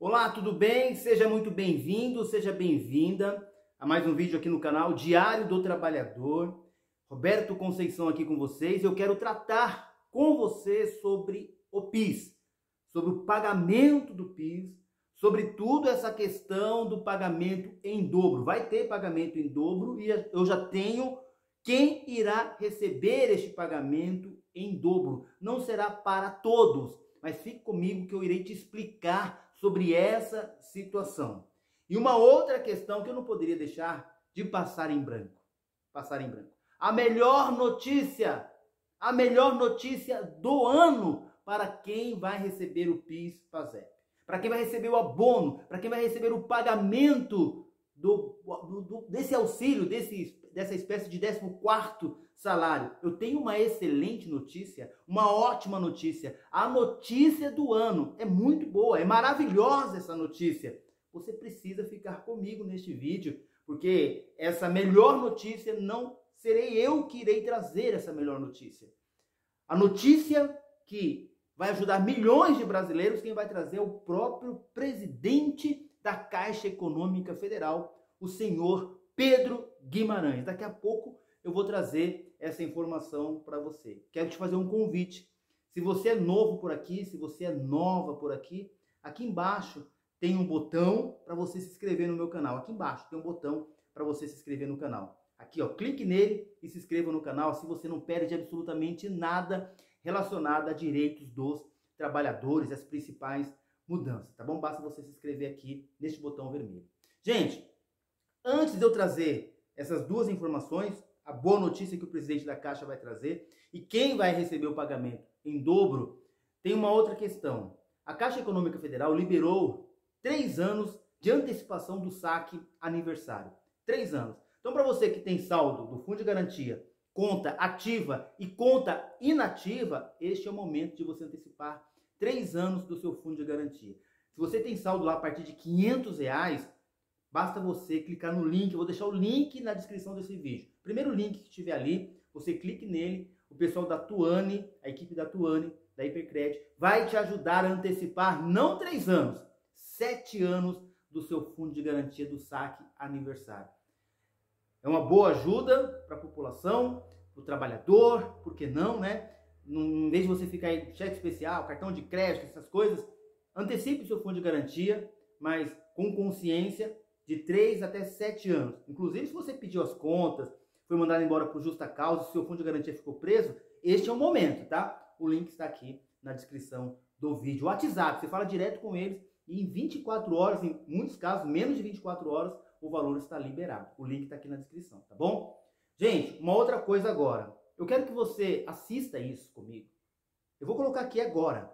Olá, tudo bem? Seja muito bem-vindo, seja bem-vinda a mais um vídeo aqui no canal Diário do Trabalhador. Roberto Conceição aqui com vocês. Eu quero tratar com você sobre o PIS, sobre o pagamento do PIS, sobre tudo essa questão do pagamento em dobro. Vai ter pagamento em dobro e eu já tenho quem irá receber este pagamento em dobro. Não será para todos, mas fique comigo que eu irei te explicar sobre essa situação. E uma outra questão que eu não poderia deixar de passar em branco. Passar em branco. A melhor notícia, a melhor notícia do ano para quem vai receber o PIS PASEP. Para quem vai receber o abono, para quem vai receber o pagamento do, do, desse auxílio, desse, dessa espécie de 14 salário. Eu tenho uma excelente notícia, uma ótima notícia. A notícia do ano é muito boa, é maravilhosa essa notícia. Você precisa ficar comigo neste vídeo, porque essa melhor notícia não serei eu que irei trazer essa melhor notícia. A notícia que vai ajudar milhões de brasileiros, quem vai trazer é o próprio presidente da Caixa Econômica Federal, o senhor Pedro Guimarães. Daqui a pouco eu vou trazer essa informação para você. Quero te fazer um convite. Se você é novo por aqui, se você é nova por aqui, aqui embaixo tem um botão para você se inscrever no meu canal. Aqui embaixo tem um botão para você se inscrever no canal. Aqui, ó, clique nele e se inscreva no canal, se você não perde absolutamente nada relacionado a direitos dos trabalhadores, as principais mudanças, tá bom? Basta você se inscrever aqui neste botão vermelho. Gente, antes de eu trazer essas duas informações, a boa notícia que o presidente da Caixa vai trazer e quem vai receber o pagamento em dobro, tem uma outra questão. A Caixa Econômica Federal liberou três anos de antecipação do saque aniversário. Três anos. Então, para você que tem saldo do Fundo de Garantia, conta ativa e conta inativa, este é o momento de você antecipar três anos do seu Fundo de Garantia. Se você tem saldo lá a partir de 500 reais, Basta você clicar no link, eu vou deixar o link na descrição desse vídeo. Primeiro link que tiver ali, você clique nele, o pessoal da Tuane, a equipe da Tuane, da Hipercred, vai te ajudar a antecipar não três anos, sete anos do seu fundo de garantia do saque aniversário. É uma boa ajuda para a população, para o trabalhador, por que não, né? Em vez de você ficar aí cheque especial, cartão de crédito, essas coisas, antecipe o seu fundo de garantia, mas com consciência de 3 até 7 anos. Inclusive, se você pediu as contas, foi mandado embora por justa causa, se o seu fundo de garantia ficou preso, este é o momento, tá? O link está aqui na descrição do vídeo. O WhatsApp, você fala direto com eles e em 24 horas, em muitos casos, menos de 24 horas, o valor está liberado. O link está aqui na descrição, tá bom? Gente, uma outra coisa agora. Eu quero que você assista isso comigo. Eu vou colocar aqui agora.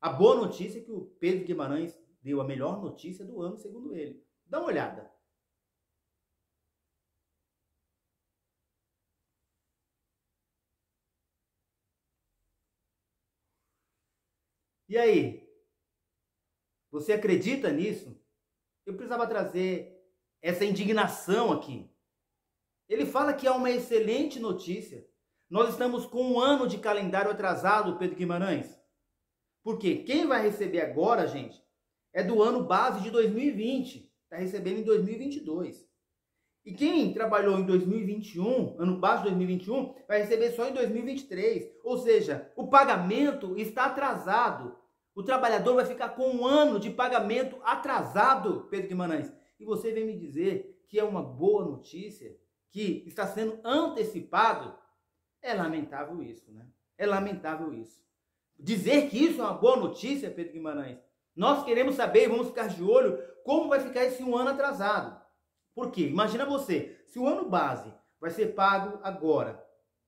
A boa notícia é que o Pedro Guimarães deu a melhor notícia do ano, segundo ele. Dá uma olhada. E aí? Você acredita nisso? Eu precisava trazer essa indignação aqui. Ele fala que há uma excelente notícia. Nós estamos com um ano de calendário atrasado, Pedro Guimarães. Porque quem vai receber agora, gente, é do ano base de 2020 está recebendo em 2022. E quem trabalhou em 2021, ano baixo de 2021, vai receber só em 2023. Ou seja, o pagamento está atrasado. O trabalhador vai ficar com um ano de pagamento atrasado, Pedro Guimarães. E você vem me dizer que é uma boa notícia, que está sendo antecipado. É lamentável isso, né? É lamentável isso. Dizer que isso é uma boa notícia, Pedro Guimarães, nós queremos saber vamos ficar de olho como vai ficar esse um ano atrasado. Por quê? Imagina você, se o ano base vai ser pago agora,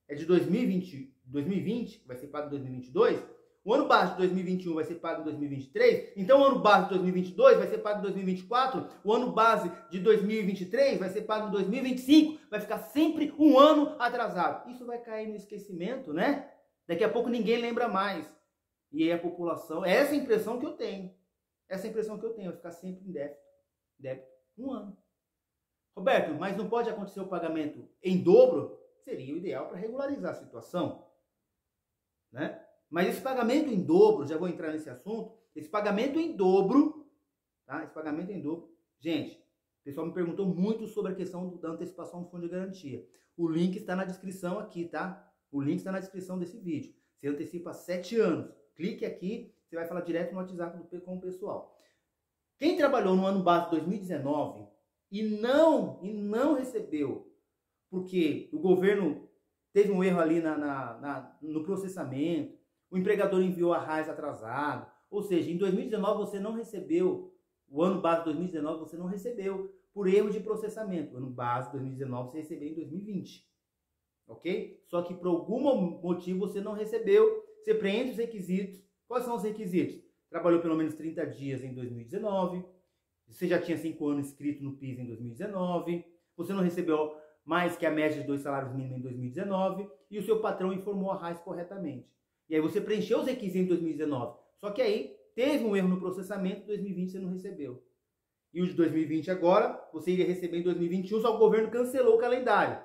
é de 2020, 2020 vai ser pago em 2022, o ano base de 2021 vai ser pago em 2023, então o ano base de 2022 vai ser pago em 2024, o ano base de 2023 vai ser pago em 2025, vai ficar sempre um ano atrasado. Isso vai cair no esquecimento, né? Daqui a pouco ninguém lembra mais. E aí a população, é essa a impressão que eu tenho. Essa é a impressão que eu tenho, vai ficar sempre em débito. Débito. Um ano. Roberto, mas não pode acontecer o pagamento em dobro? Seria o ideal para regularizar a situação. Né? Mas esse pagamento em dobro, já vou entrar nesse assunto, esse pagamento em dobro tá? Esse pagamento em dobro. Gente, o pessoal me perguntou muito sobre a questão da antecipação do fundo de garantia. O link está na descrição aqui, tá? O link está na descrição desse vídeo. Você antecipa sete anos. Clique aqui, você vai falar direto no WhatsApp do, com o pessoal. Quem trabalhou no ano base 2019 e não, e não recebeu, porque o governo teve um erro ali na, na, na, no processamento, o empregador enviou a RAIS atrasado, ou seja, em 2019 você não recebeu, o ano base 2019 você não recebeu por erro de processamento. O ano base 2019 você recebeu em 2020. Ok? Só que por algum motivo você não recebeu, você preenche os requisitos. Quais são os requisitos? Trabalhou pelo menos 30 dias em 2019, você já tinha 5 anos inscrito no PIS em 2019, você não recebeu mais que a média de dois salários mínimos em 2019 e o seu patrão informou a RAIS corretamente. E aí você preencheu os requisitos em 2019. Só que aí teve um erro no processamento, em 2020 você não recebeu. E o de 2020 agora, você iria receber em 2021, só o governo cancelou o calendário.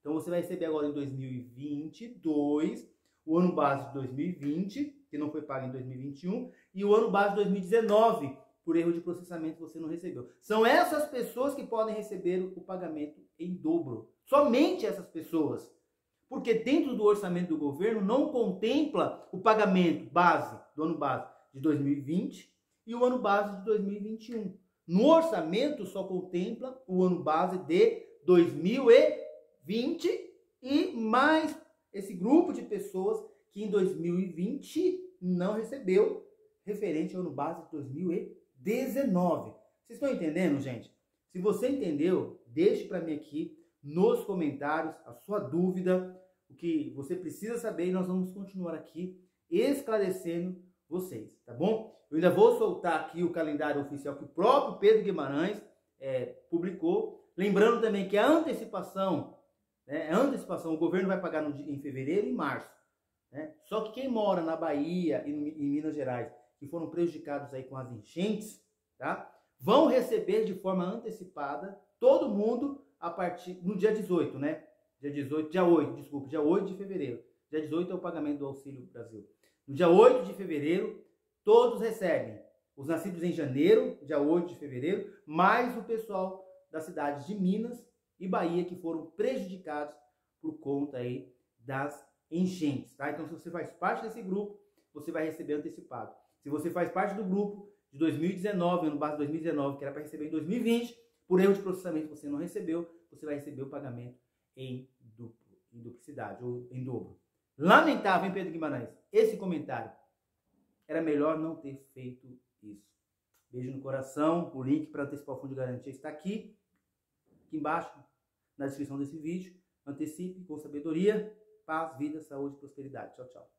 Então você vai receber agora em 2022, o ano base de 2020, que não foi pago em 2021, e o ano base de 2019, por erro de processamento você não recebeu. São essas pessoas que podem receber o pagamento em dobro. Somente essas pessoas. Porque dentro do orçamento do governo não contempla o pagamento base do ano base de 2020 e o ano base de 2021. No orçamento só contempla o ano base de 2020 e mais esse grupo de pessoas que em 2020 não recebeu referente ao ano base de 2019. Vocês estão entendendo, gente? Se você entendeu, deixe para mim aqui nos comentários a sua dúvida, o que você precisa saber e nós vamos continuar aqui esclarecendo vocês, tá bom? Eu ainda vou soltar aqui o calendário oficial que o próprio Pedro Guimarães é, publicou. Lembrando também que a antecipação, né, a antecipação, o governo vai pagar no, em fevereiro e março. Né? Só que quem mora na Bahia e em Minas Gerais, que foram prejudicados aí com as enchentes, tá? vão receber de forma antecipada todo mundo a partir no dia 18, né? Dia 18, dia 8, desculpa, dia 8 de fevereiro. Dia 18 é o pagamento do Auxílio Brasil. No dia 8 de fevereiro, todos recebem. Os nascidos em janeiro, dia 8 de fevereiro, mais o pessoal das cidades de Minas e Bahia que foram prejudicados por conta aí das enchentes, tá? Então, se você faz parte desse grupo, você vai receber antecipado. Se você faz parte do grupo de 2019, ano base 2019, que era para receber em 2020, por erro de processamento você não recebeu, você vai receber o pagamento em duplo, em duplicidade ou em dobro. Lamentável, hein, Pedro Guimarães? Esse comentário. Era melhor não ter feito isso. Beijo no coração. O link para antecipar o fundo de garantia está aqui, aqui embaixo, na descrição desse vídeo. Antecipe com sabedoria, paz, vida, saúde e prosperidade. Tchau, tchau.